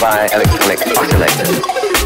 by electronic oscillators.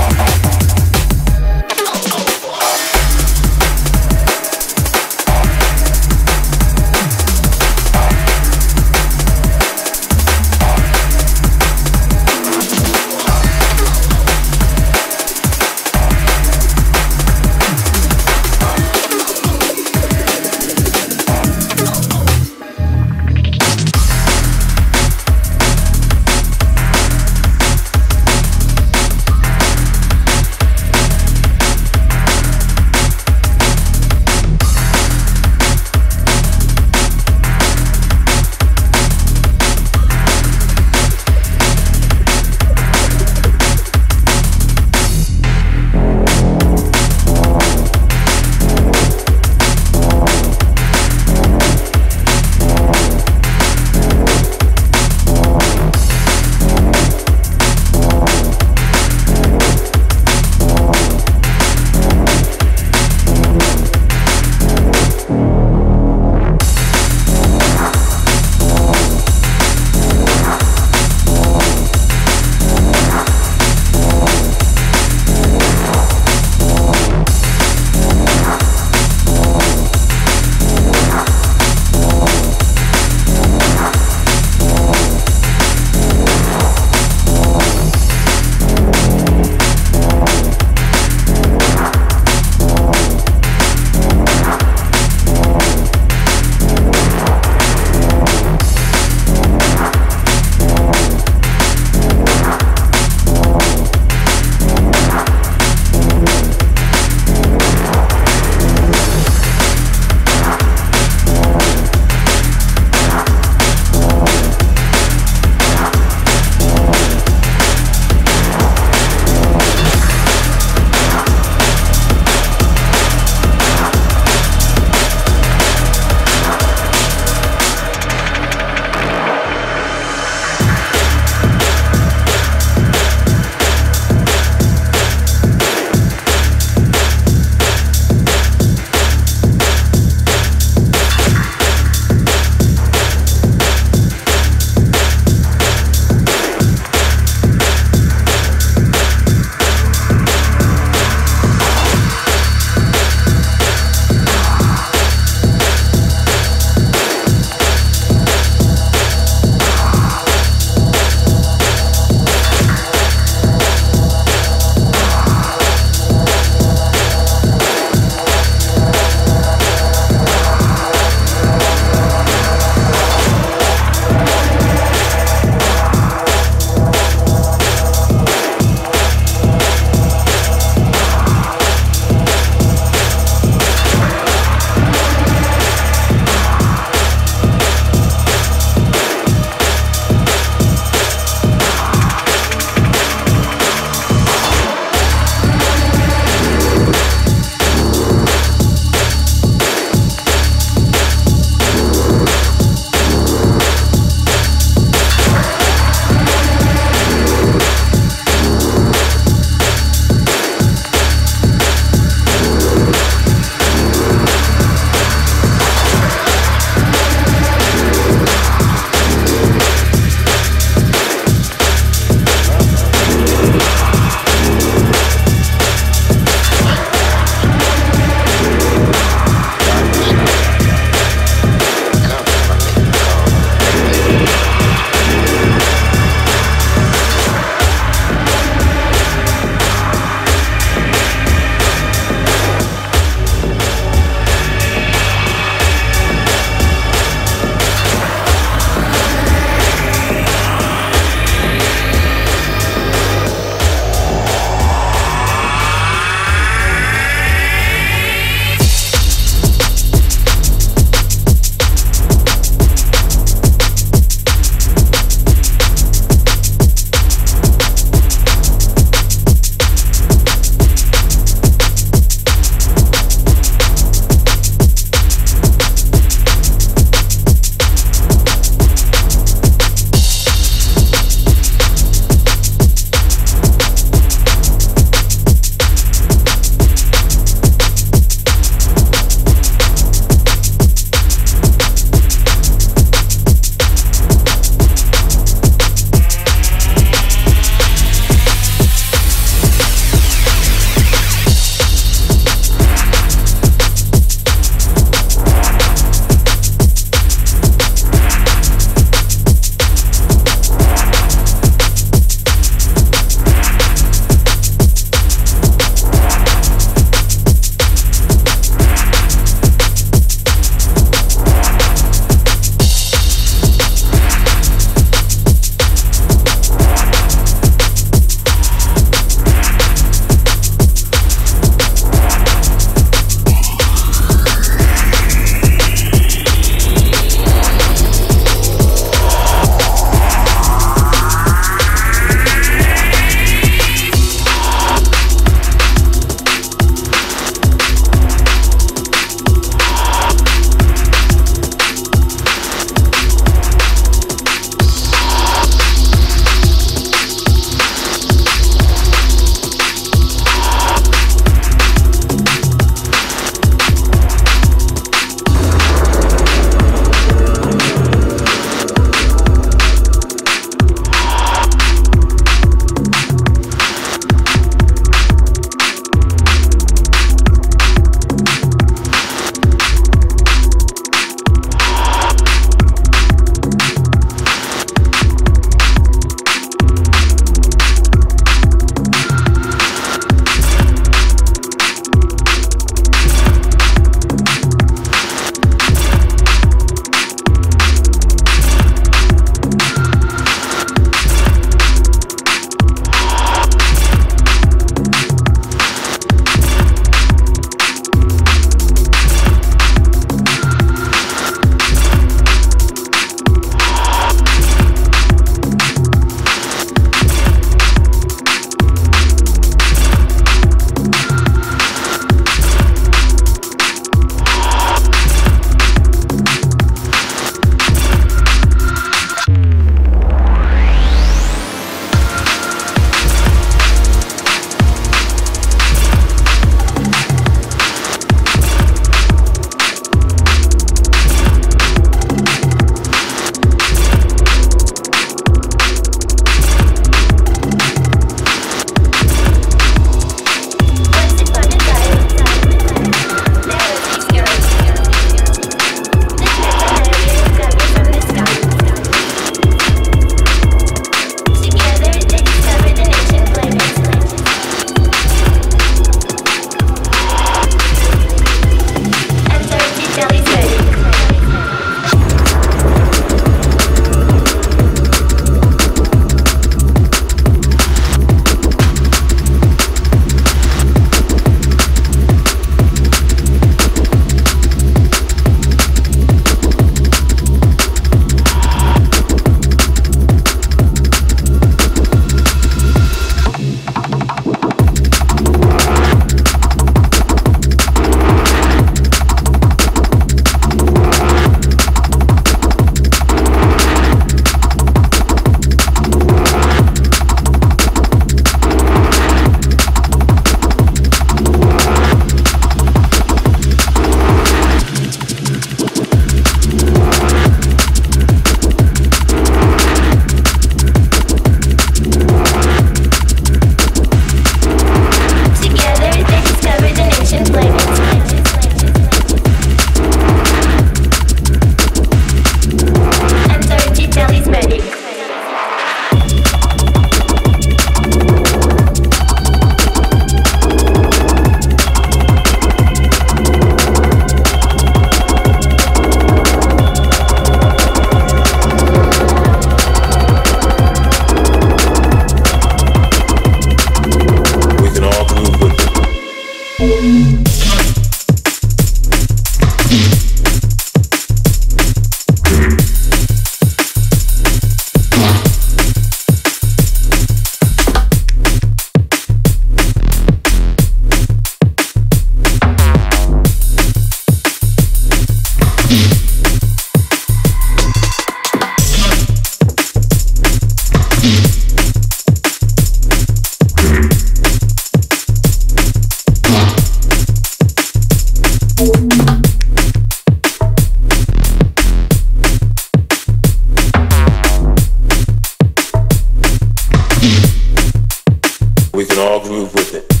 all groove with it.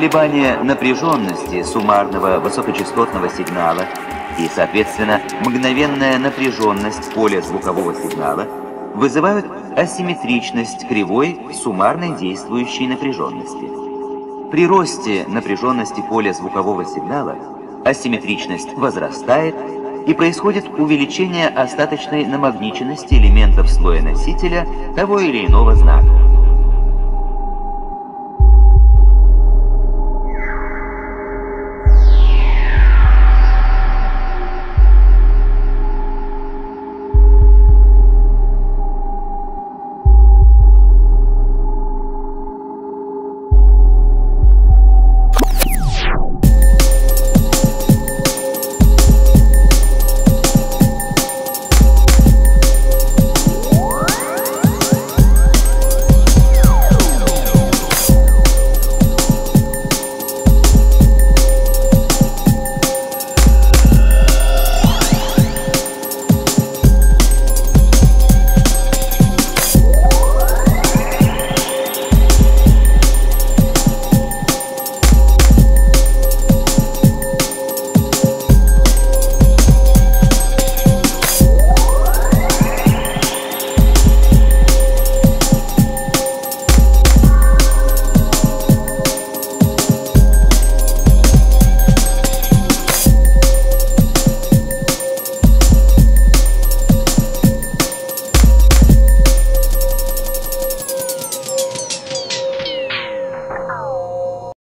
Колебание напряженности суммарного высокочастотного сигнала и, соответственно, мгновенная напряженность поля звукового сигнала вызывают асимметричность кривой суммарной действующей напряженности. При росте напряженности поля звукового сигнала асимметричность возрастает, и происходит увеличение остаточной намагниченности элементов слоя носителя того или иного знака.